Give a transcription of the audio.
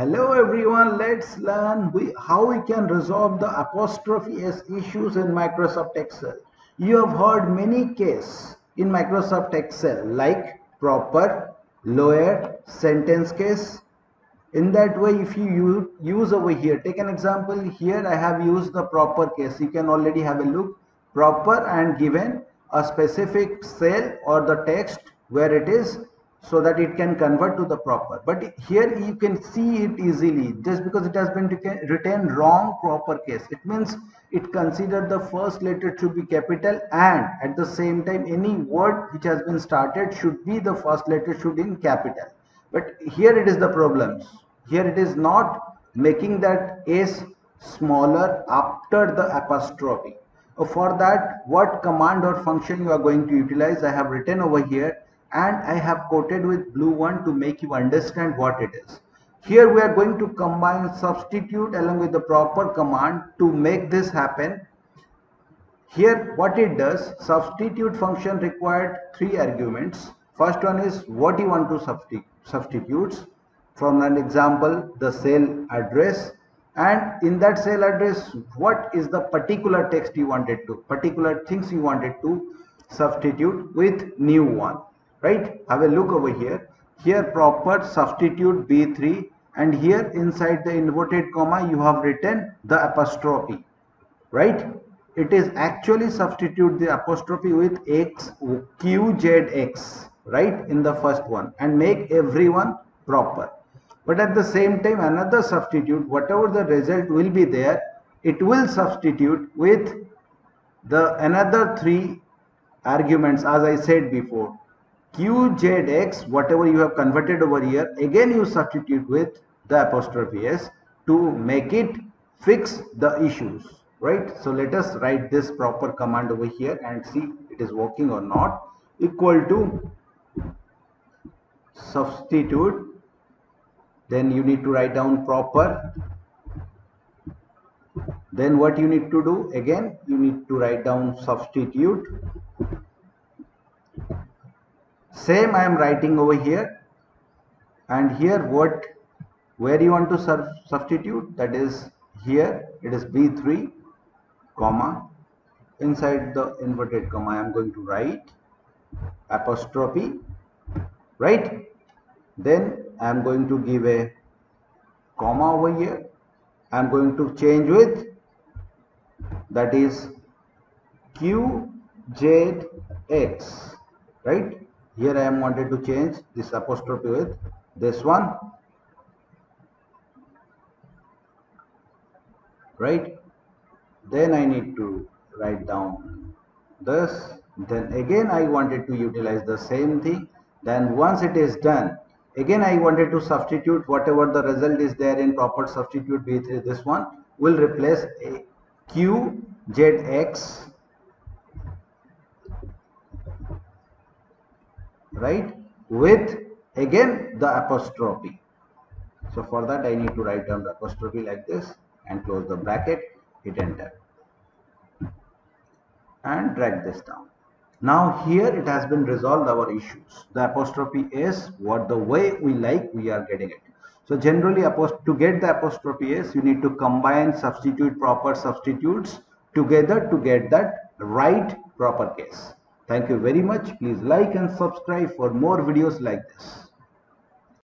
Hello everyone, let's learn we, how we can resolve the apostrophe s issues in Microsoft Excel. You have heard many cases in Microsoft Excel like proper, lower, sentence case. In that way, if you use over here, take an example here I have used the proper case. You can already have a look proper and given a specific cell or the text where it is so that it can convert to the proper. But here you can see it easily just because it has been written wrong proper case. It means it considered the first letter should be capital and at the same time any word which has been started should be the first letter should in capital. But here it is the problems. Here it is not making that s smaller after the apostrophe. For that what command or function you are going to utilize i have written over here and I have quoted with blue one to make you understand what it is. Here we are going to combine substitute along with the proper command to make this happen. Here what it does, substitute function required three arguments. First one is what you want to substitute substitutes. From an example, the cell address and in that cell address, what is the particular text you wanted to, particular things you wanted to substitute with new one right? Have a look over here. Here proper substitute b3 and here inside the inverted comma you have written the apostrophe. Right? It is actually substitute the apostrophe with x q z x. Right? In the first one and make everyone proper. But at the same time another substitute whatever the result will be there it will substitute with the another three arguments as i said before qzx whatever you have converted over here again you substitute with the apostrophe s to make it fix the issues right? So let us write this proper command over here and see it is working or not. Equal to substitute then you need to write down proper. Then what you need to do? Again you need to write down substitute same I am writing over here. And here what where you want to substitute that is here it is b3 comma inside the inverted comma I am going to write apostrophe right? Then I am going to give a comma over here. I am going to change with that is q z x right here I am wanted to change this apostrophe with this one. Right? Then I need to write down this. Then again I wanted to utilize the same thing. Then once it is done again I wanted to substitute whatever the result is there in proper substitute b3 this one. Will replace a q z x right with again the apostrophe. So for that I need to write down the apostrophe like this and close the bracket hit enter and drag this down. Now here it has been resolved our issues. The apostrophe is what the way we like we are getting it. So generally to get the apostrophe s you need to combine substitute proper substitutes together to get that right proper case Thank you very much. Please like and subscribe for more videos like this.